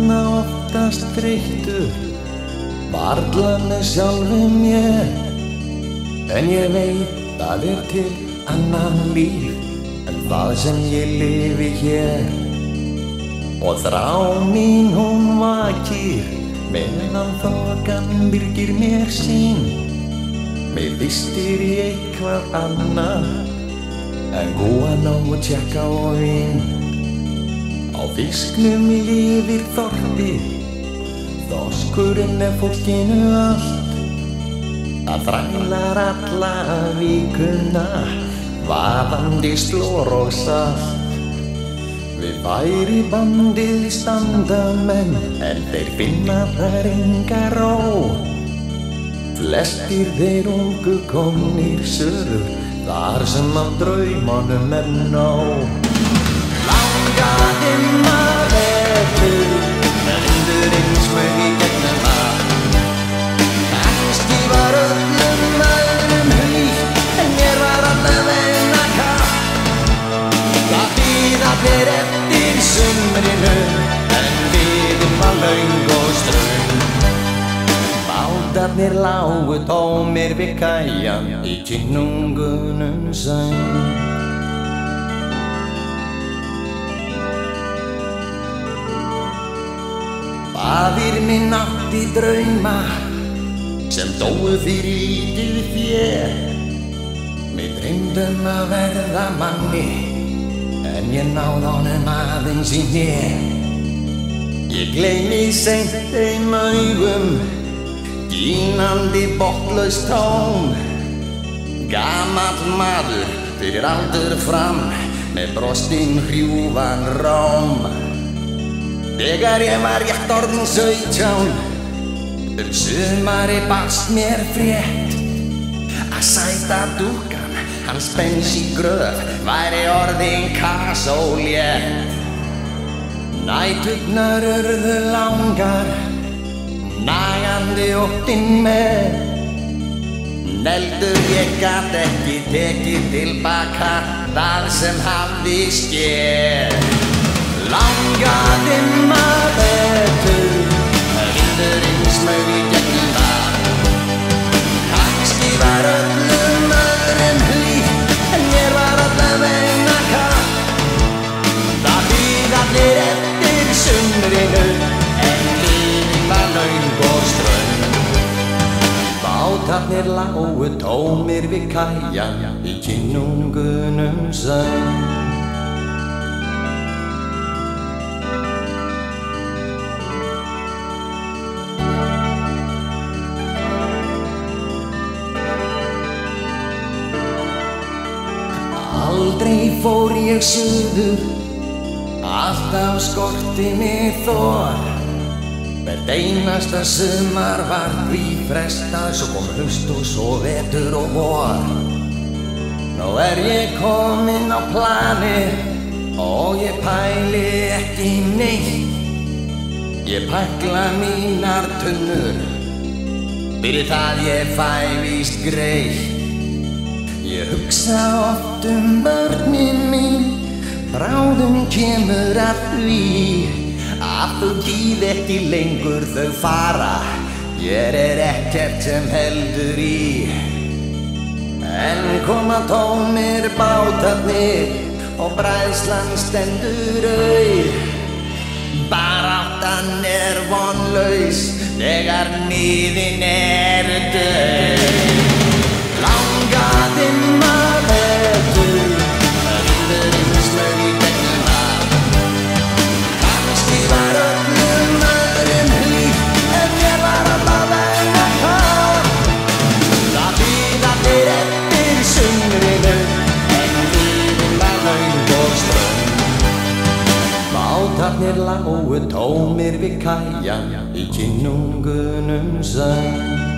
Ég vakna oftast þreyttur Varla með sjálfum ég En ég veit að er til annan líf En það sem ég lifi hér. Og þrá mín hún vakir Meðan þokan byrgir mér sín. Mér vistir í eitthvað annað En góðan á að tjekka á vín Á fisknum lifir þorpið Þoskurinn er fólkinu allt. Það þrælar alla vikuna Vaðandi slór og salt. Við væri bandið standa menn En þeir finna þar enga ró. Flestir þeir ungu komnir söður Þar sem af draumanum er nóg Ströng. Bátarnir lágu tómir við kæjan Í kynungunum sæn Fadir minn átti drauma sem dóu fyrir lítið þér Mér dreymdum að verða manni en ég náð honum aðeins í nér Ég gleymi seint þeim augum gínandi botlaust tón Gamall maður fyrir aldur fram með brostinn hrjúvan róm Þegar ég var rétt orðin sautján Um sumari barst mér frétt. Að sæta dúkan hans bens í gröf Væri orðin kasólétt Nætugnar urðu langar Nagandi óttinn með. Neldur ég gat ekki tekið tilbaka Það sem hafði skér Langaði Bátarnir lágu tómir við kæjan Í kynungunum söng Aldrei fór ég suður, alltaf skorti mig þor. Hvert einasta sumar var því frestað, svo kom haust og svo vetur og vor. Nú er ég kominn á plani og ég pæli ekki neitt. Ég pakla mínar tunnur, fyrir það ég fæ víst greitt. Ég hugsa oft um börnin mín, bráðum kemur að því að þau býð ekki lengur þau fara, ég er ekkert sem heldur í. En koma tómir bátarnir og bræðslan stendur auð, baráttan er vonlaus þegar nýðin er döð. Bátarnir lágu tómir við kæjan Í kynungunum söng